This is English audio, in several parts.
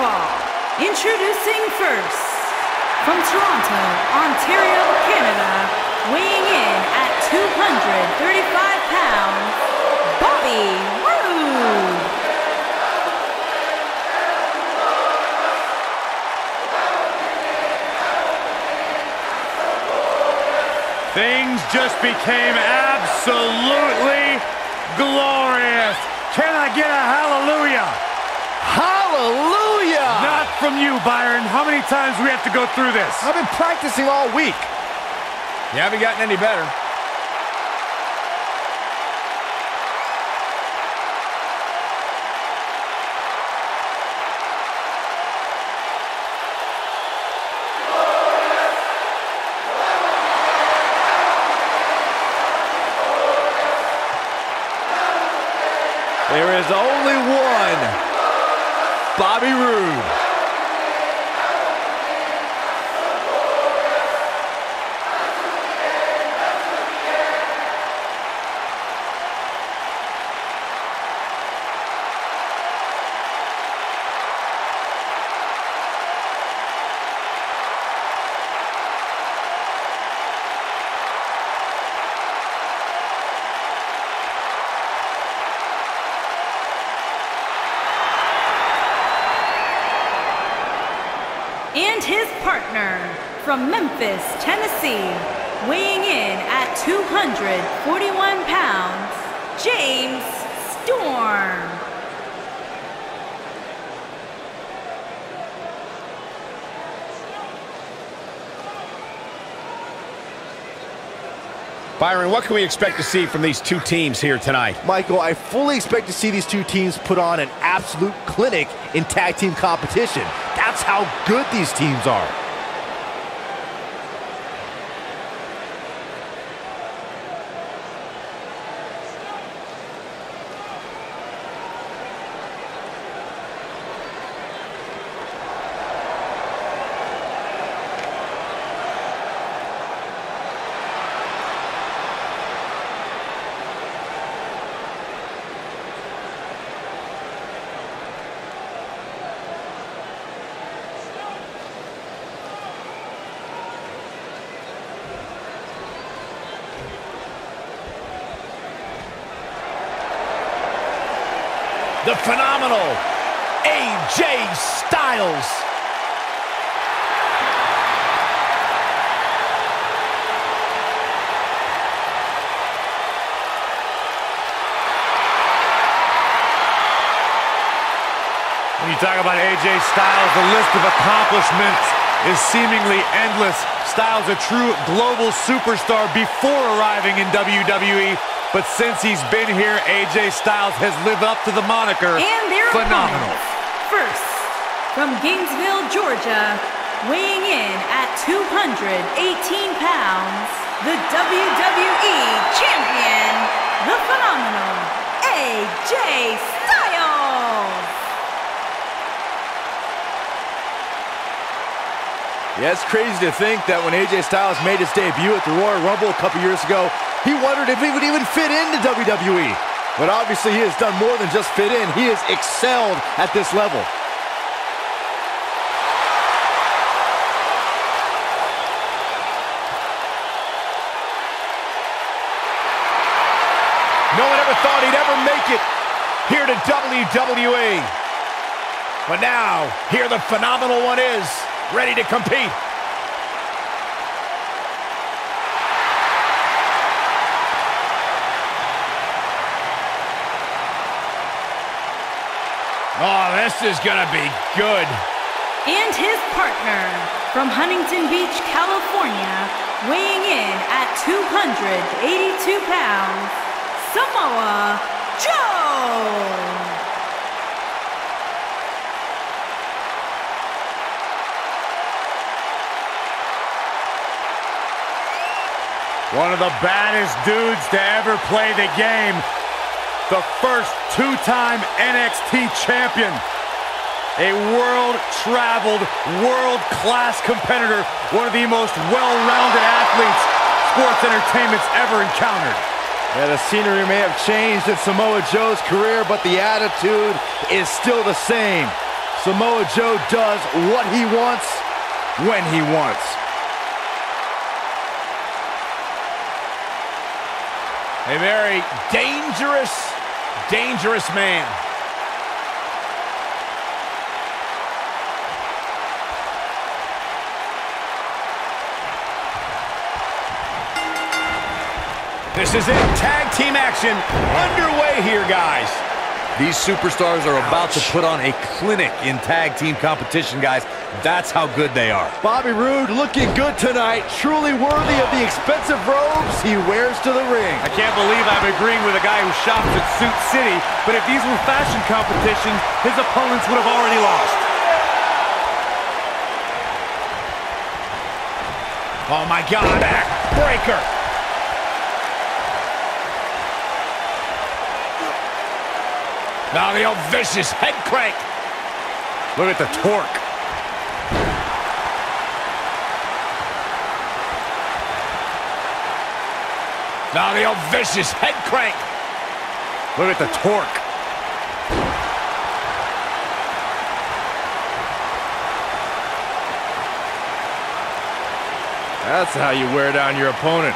for. Introducing first, from Toronto, Ontario, Canada, weighing in at 235 pounds, Bobby Roode. Things just became absolutely glorious. Can I get a hallelujah? Hallelujah! Not from you, Byron. How many times do we have to go through this? I've been practicing all week. You haven't gotten any better. There is only one Bobby Roode. And his partner from Memphis, Tennessee, weighing in at 241 pounds, James Storm. Byron, what can we expect to see from these two teams here tonight? Michael, I fully expect to see these two teams put on an absolute clinic in tag team competition. That's how good these teams are. The phenomenal AJ Styles. When you talk about AJ Styles, the list of accomplishments is seemingly endless. Styles a true global superstar before arriving in WWE, but since he's been here, AJ Styles has lived up to the moniker And their phenomenal. First, from Gainesville, Georgia, weighing in at 218 pounds, the WWE Champion, the phenomenal AJ Styles. Yeah, it's crazy to think that when AJ Styles made his debut at the Royal Rumble a couple years ago, he wondered if he would even fit into WWE. But obviously he has done more than just fit in. He has excelled at this level. No one ever thought he'd ever make it here to WWE. But now, here the phenomenal one is, ready to compete. Oh, this is gonna be good. And his partner from Huntington Beach, California, weighing in at 282 pounds, Samoa Joe. One of the baddest dudes to ever play the game. The first two-time NXT champion. A world-traveled, world-class competitor. One of the most well-rounded athletes sports entertainment's ever encountered. Yeah, the scenery may have changed in Samoa Joe's career, but the attitude is still the same. Samoa Joe does what he wants, when he wants. A very dangerous, dangerous man. This is it. Tag team action underway here, guys. These superstars are about to put on a clinic in tag team competition, guys. That's how good they are. Bobby Roode looking good tonight, truly worthy of the expensive robes he wears to the ring. I can't believe I'm agreeing with a guy who shops at Suit City, but if these were fashion competitions, his opponents would have already lost. Oh my God, back breaker. Now the old vicious head crank. Look at the torque. Now the old vicious head crank. Look at the torque. That's how you wear down your opponent.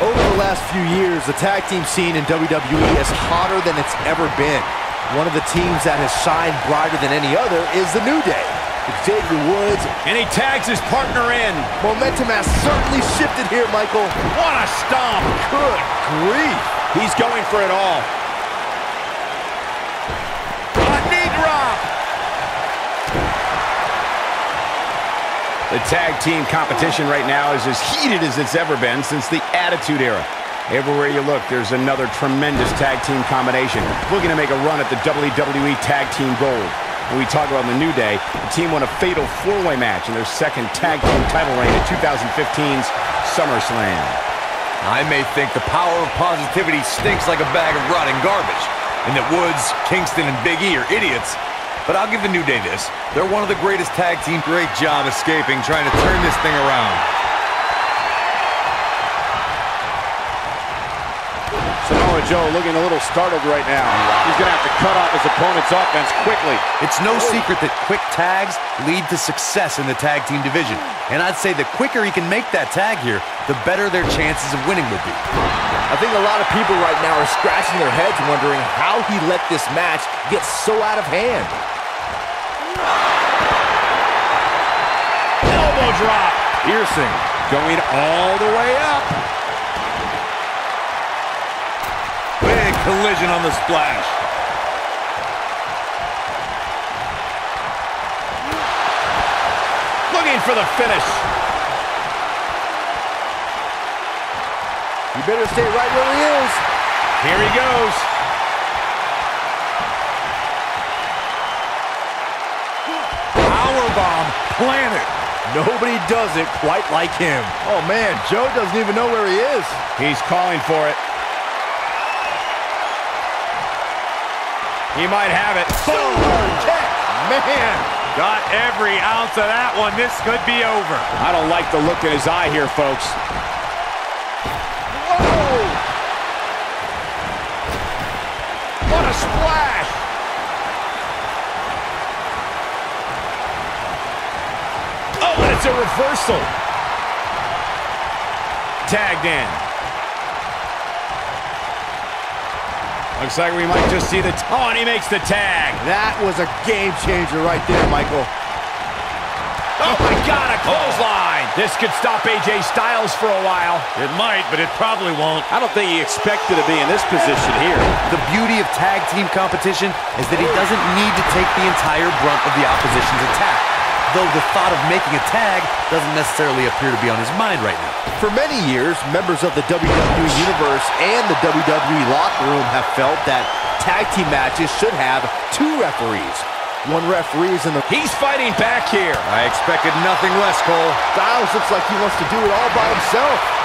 Over the last few years, the tag team scene in WWE is hotter than it's ever been. One of the teams that has shined brighter than any other is the New Day. Xavier Woods. And he tags his partner in. Momentum has certainly shifted here, Michael. What a stomp. Good grief. He's going for it all. A knee drop. The tag team competition right now is as heated as it's ever been since the Attitude Era. Everywhere you look, there's another tremendous tag team combination looking to make a run at the WWE Tag Team Gold. When we talk about the New Day, the team won a fatal four-way match in their second tag team title reign at 2015's SummerSlam. I may think the power of positivity stinks like a bag of rotting garbage, and that Woods, Kingston, and Big E are idiots, but I'll give the New Day this. They're one of the greatest tag team. Great job escaping, trying to turn this thing around. Samoa Joe looking a little startled right now. He's going to have to cut off his opponent's offense quickly. It's no secret that quick tags lead to success in the tag team division. And I'd say the quicker he can make that tag here, the better their chances of winning will be. I think a lot of people right now are scratching their heads wondering how he let this match get so out of hand. Elbow drop. Piercing. Going all the way up. Collision on the splash. Looking for the finish. You better stay right where he is. Here he goes. Powerbomb planted. Nobody does it quite like him. Oh man, Joe doesn't even know where he is. He's calling for it. He might have it. Boom! Check. Man. Got every ounce of that one. This could be over. I don't like the look in his eye here, folks. Whoa! What a splash! Oh, and it's a reversal. Tagged in. Looks like we might just see the... Oh, and he makes the tag. That was a game changer right there, Michael. Oh, my God, a clothesline. This could stop AJ Styles for a while. It might, but it probably won't. I don't think he expected to be in this position here. The beauty of tag team competition is that he doesn't need to take the entire brunt of the opposition's attack. Though the thought of making a tag doesn't necessarily appear to be on his mind right now. For many years, members of the WWE Universe and the WWE locker room have felt that tag team matches should have two referees. One referee is in the... He's fighting back here. I expected nothing less, Cole. Styles looks like he wants to do it all by himself.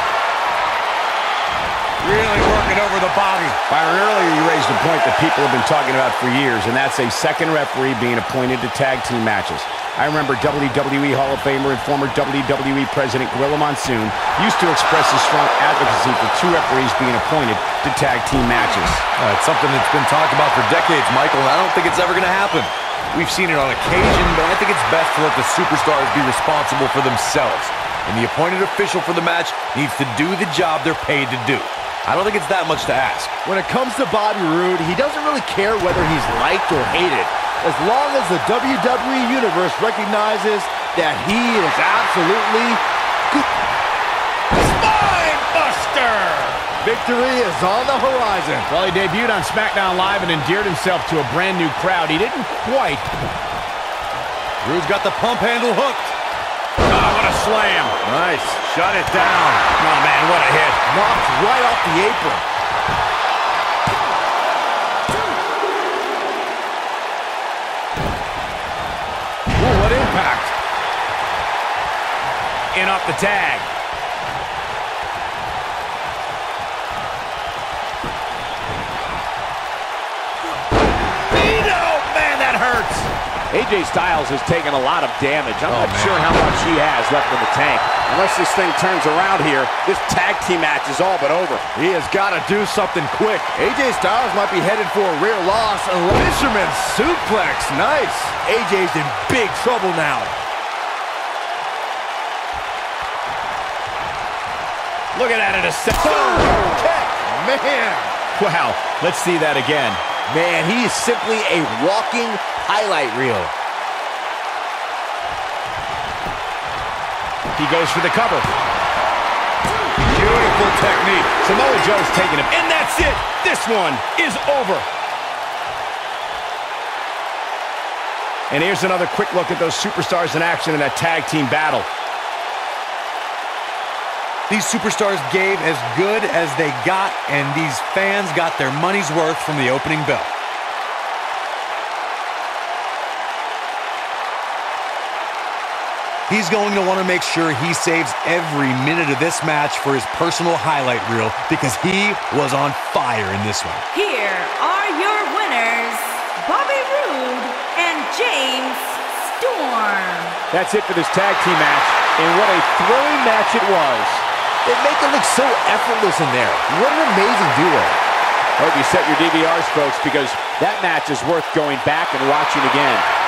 Bobby. Byron, earlier you raised a point that people have been talking about for years, and that's a second referee being appointed to tag team matches. I remember WWE Hall of Famer and former WWE President Gorilla Monsoon used to express his strong advocacy for two referees being appointed to tag team matches. Uh, it's something that's been talked about for decades, Michael, and I don't think it's ever going to happen. We've seen it on occasion, but I think it's best to let the superstars be responsible for themselves. And the appointed official for the match needs to do the job they're paid to do. I don't think it's that much to ask. When it comes to Bobby Roode, he doesn't really care whether he's liked or hated. As long as the WWE Universe recognizes that he is absolutely good. Spine Buster! Victory is on the horizon. Well, he debuted on SmackDown Live and endeared himself to a brand new crowd. He didn't quite. Roode's got the pump handle hooked. Oh, what a slam. Nice. Shut it down. Oh, man, what a hit. Knocked right off the apron. Ooh, what impact. In off the tag. AJ Styles has taken a lot of damage. I'm Oh, not man. sure how much he has left in the tank. Unless this thing turns around here, this tag team match is all but over. He has got to do something quick. AJ Styles might be headed for a rear loss. And Fisherman suplex. Nice. AJ's in big trouble now. Look at that in a second. Kick. Man. Wow, let's see that again. Man, he is simply a walking highlight reel. He goes for the cover. Beautiful technique. Samoa Joe's taking him, and that's it. This one is over. And here's another quick look at those superstars in action in that tag team battle. These superstars gave as good as they got, and these fans got their money's worth from the opening bell. He's going to want to make sure he saves every minute of this match for his personal highlight reel because he was on fire in this one. Here are your winners, Bobby Roode and James Storm. That's it for this tag team match, and what a thrilling match it was. They make it look so effortless in there. What an amazing duo. Hope you set your DVRs, folks, because that match is worth going back and watching again.